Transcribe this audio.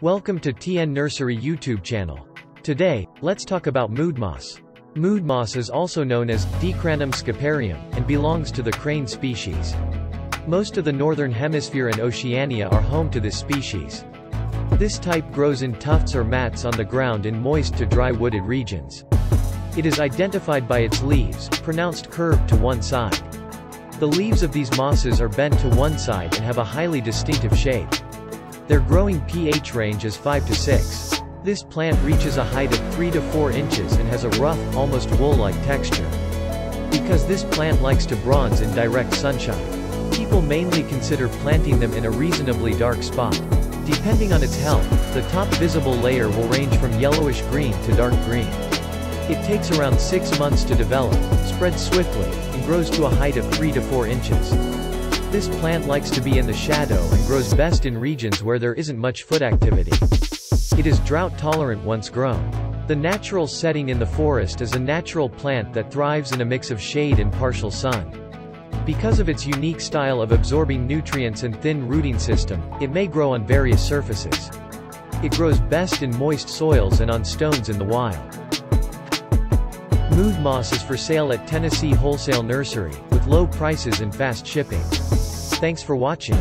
Welcome to TN Nursery YouTube channel. Today, let's talk about mood moss. Mood moss is also known as Dicranum scoparium, and belongs to the crane species. Most of the northern hemisphere and Oceania are home to this species. This type grows in tufts or mats on the ground in moist to dry wooded regions. It is identified by its leaves, pronounced curved to one side. The leaves of these mosses are bent to one side and have a highly distinctive shape. Their growing pH range is 5 to 6. This plant reaches a height of 3 to 4 inches and has a rough, almost wool-like texture. Because this plant likes to bronze in direct sunshine. People mainly consider planting them in a reasonably dark spot. Depending on its health, the top visible layer will range from yellowish green to dark green. It takes around 6 months to develop, spreads swiftly, and grows to a height of 3 to 4 inches. This plant likes to be in the shadow and grows best in regions where there isn't much foot activity. It is drought tolerant once grown. The natural setting in the forest is a natural plant that thrives in a mix of shade and partial sun. Because of its unique style of absorbing nutrients and thin rooting system, it may grow on various surfaces. It grows best in moist soils and on stones in the wild. Mood moss is for sale at Tennessee Wholesale Nursery, with low prices and fast shipping. Thanks for watching.